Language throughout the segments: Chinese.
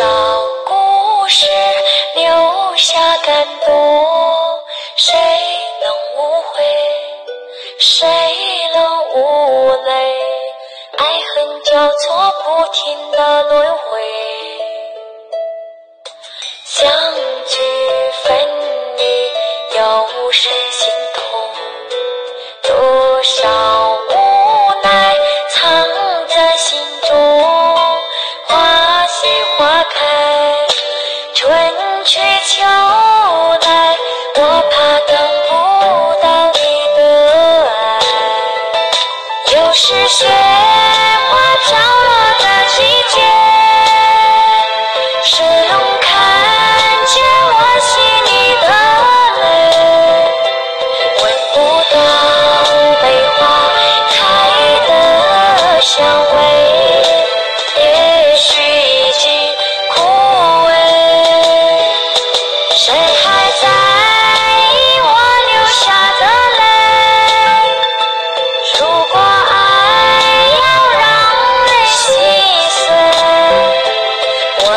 到故事留下感动谁能无悔谁能无泪爱恨交错不停的轮回相聚分离有谁心春去秋来我怕等不到你的爱。又是雪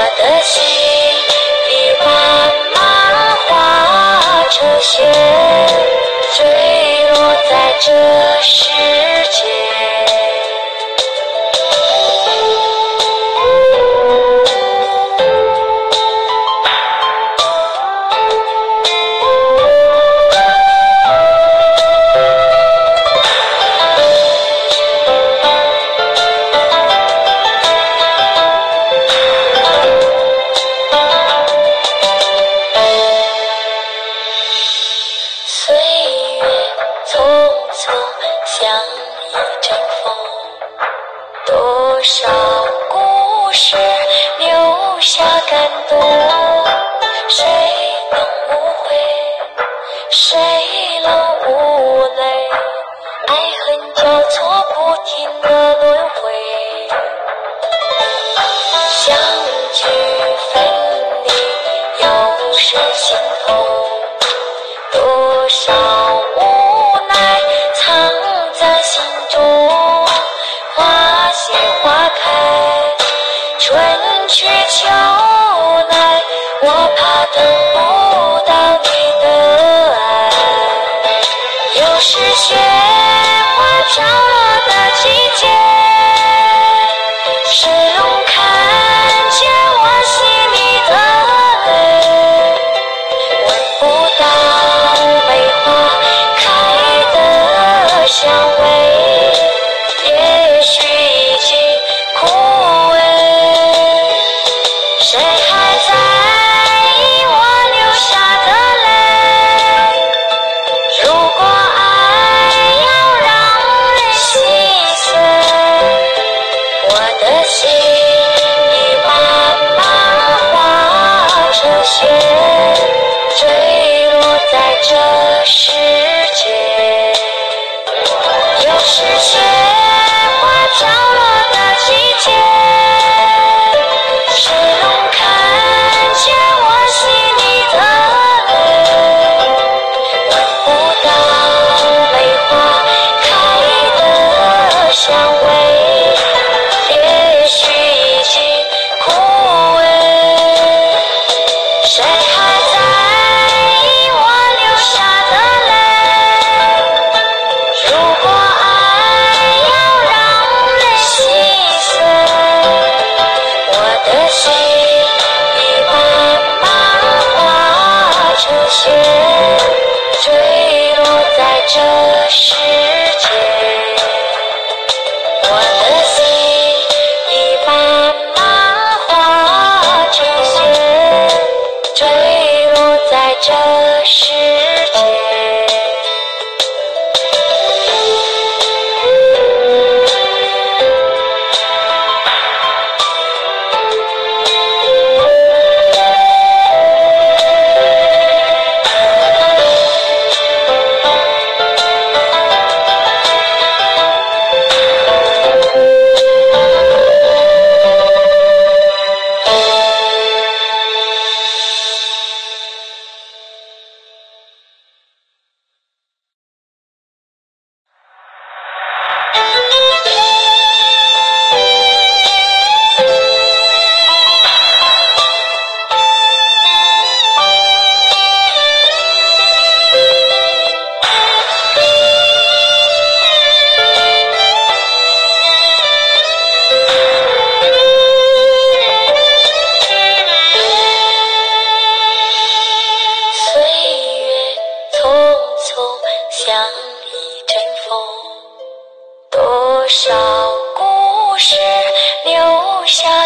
我的心已慢慢化成雪坠落在这世心头多少无奈藏在心中花谢花开春去秋 treasure. 落在这世界。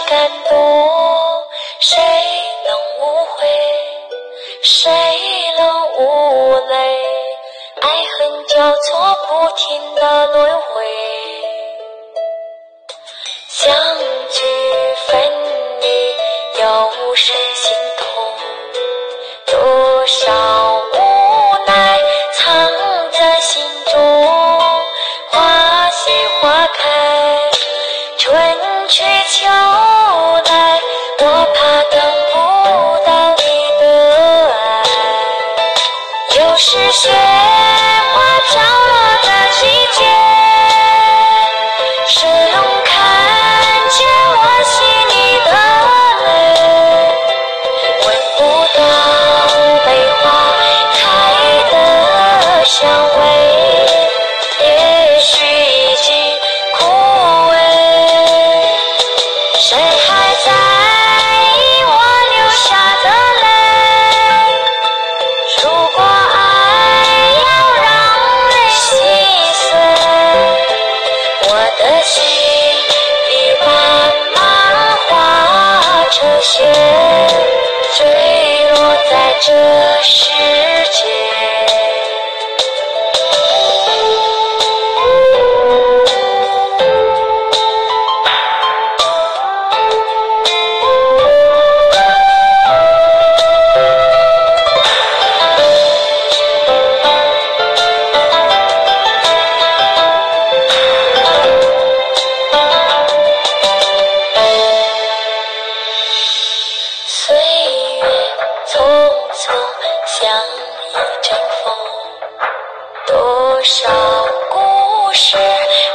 感动谁能无悔？谁能无泪爱恨交错不停的轮回相聚分离有谁心痛？多少是雪花飘落的季节。多少故事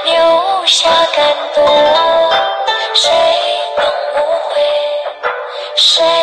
留下感动？谁能无悔？谁？